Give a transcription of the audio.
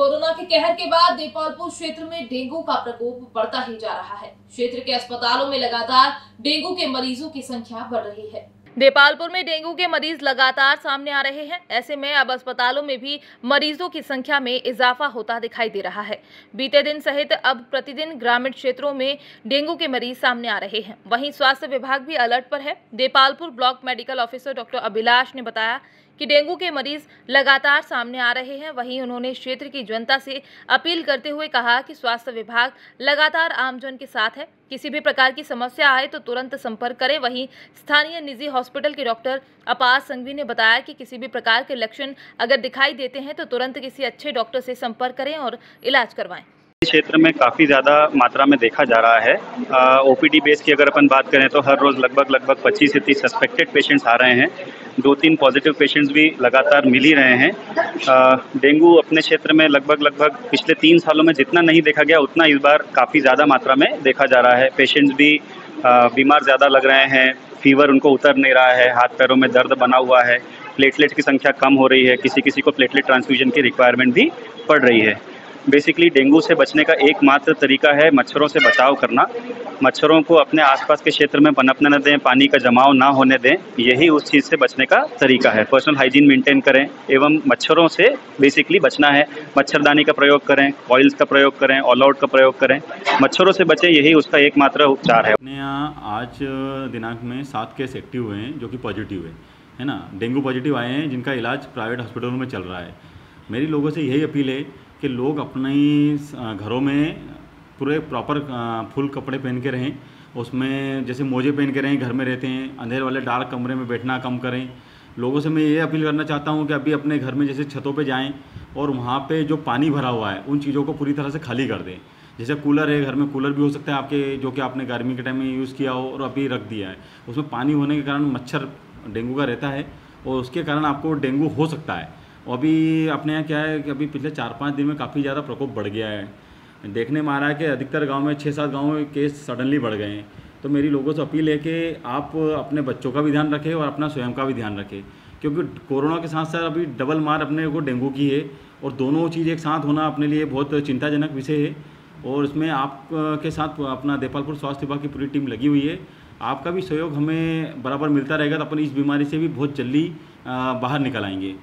Corona के कहर के बाद देपालपुर क्षेत्र में डेंगू का प्रकोप बढ़ता ही जा रहा है। क्षेत्र के अस्पतालों में लगातार डेंगू के मरीजों की संख्या बढ़ रही है। देपालपुर में डेंगू के मरीज़ लगातार सामने आ रहे हैं। ऐसे में अब अस्पतालों में भी मरीजों की संख्या में इजाफा होता दिखाई दे रहा है। बीते दिन सहित अब प्रतिदिन ग्रामीण क्षेत्रों में डेंगू के मरीज़ सामने आ रहे हैं। वहीं स्वास्थ्य विभाग भी अलर्ट पर है। Depalpur block medical officer doctor Abhilash ने बताया कि डेंगू के मरीज़ लगातार सामने आ रहे हैं। वहीं उन्होंने क्षेत्र की जनता से अपील करते हुए कहा कि स्वास्थ्य विभाग लगातार आमजन के साथ है। किसी भी प्रकार की समस्या आए तो तुरंत संपर्क करें। वहीं स्थानीय निजी हॉस्पिटल के डॉक्टर अपार संघवी ने बताया कि किसी भी प्रकार के लक्षण अगर दिखाई देते हैं तो तुरंत किसी अच्छे डॉक्टर से संपर्क करें और इलाज करवाएँ। क्षेत्र में काफ़ी ज़्यादा मात्रा में देखा जा रहा है। ओपीडी बेस की अगर अपन बात करें तो हर रोज़ लगभग लगभग 25 से 30 सस्पेक्टेड पेशेंट्स आ रहे हैं। दो तीन पॉजिटिव पेशेंट्स भी लगातार मिल ही रहे हैं। डेंगू अपने क्षेत्र में लगभग लगभग पिछले तीन सालों में जितना नहीं देखा गया, उतना इस बार काफ़ी ज़्यादा मात्रा में देखा जा रहा है। पेशेंट्स भी बीमार ज़्यादा लग रहे हैं फीवर उनको उतर नहीं रहा है, हाथ पैरों में दर्द बना हुआ है प्लेटलेट्स की संख्या कम हो रही है, किसी किसी को प्लेटलेट ट्रांसफ्यूजन की रिक्वायरमेंट भी पड़ रही है। बेसिकली डेंगू से बचने का एकमात्र तरीका है मच्छरों से बचाव करना। मच्छरों को अपने आसपास के क्षेत्र में पनपने न दें, पानी का जमाव ना होने दें, यही उस चीज़ से बचने का तरीका है। पर्सनल हाइजीन मेंटेन करें एवं मच्छरों से बेसिकली बचना है। मच्छरदानी का प्रयोग करें ऑयल्स का प्रयोग करें ऑल आउट का प्रयोग करें। मच्छरों से बचें, यही उसका एकमात्र उपचार है। अपने यहाँ आज दिनांक में सात केस एक्टिव हुए हैं, जो कि पॉजिटिव है है ना? डेंगू पॉजिटिव आए हैं, जिनका इलाज प्राइवेट हॉस्पिटलों में चल रहा है। मेरी लोगों से यही अपील है कि लोग अपने घरों में पूरे प्रॉपर फुल कपड़े पहन के रहें। उसमें जैसे मोजे पहन के रहें, घर में रहते हैं, अंधेरे वाले डार्क कमरे में बैठना कम करें। लोगों से मैं ये अपील करना चाहता हूँ कि अभी अपने घर में जैसे छतों पे जाएँ और वहाँ पे जो पानी भरा हुआ है, उन चीज़ों को पूरी तरह से खाली कर दें। जैसे कूलर है, घर में कूलर भी हो सकता है आपके, जो कि आपने गर्मी के टाइम में यूज़ किया हो और अभी रख दिया है। उसमें पानी होने के कारण मच्छर, डेंगू का रहता है और उसके कारण आपको डेंगू हो सकता है। अभी अपने यहाँ क्या है कि अभी पिछले चार पाँच दिन में काफ़ी ज़्यादा प्रकोप बढ़ गया है। देखने में आ रहा है कि अधिकतर गाँव में छः सात गाँव में केस सडनली बढ़ गए हैं। तो मेरी लोगों से अपील है कि आप अपने बच्चों का भी ध्यान रखें और अपना स्वयं का भी ध्यान रखें। क्योंकि कोरोना के साथ साथ अभी डबल मार अपने को डेंगू की है और दोनों चीज़ एक साथ होना अपने लिए बहुत चिंताजनक विषय है। और इसमें आप के साथ अपना देपालपुर स्वास्थ्य विभाग की पूरी टीम लगी हुई है। आपका भी सहयोग हमें बराबर मिलता रहेगा तो अपन इस बीमारी से भी बहुत जल्दी बाहर निकल आएँगे।